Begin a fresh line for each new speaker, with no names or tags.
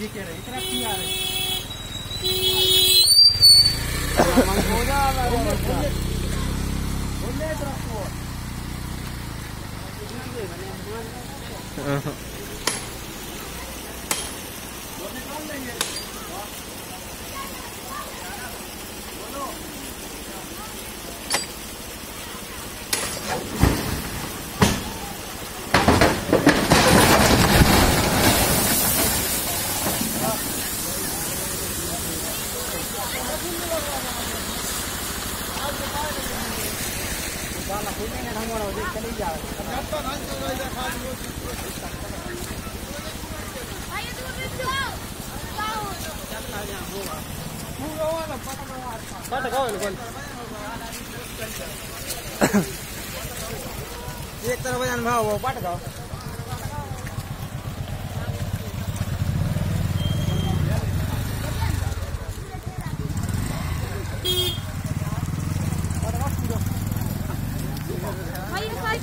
ये कह रहे इतना की आ रही
Bắt được rồi luôn. I don't like.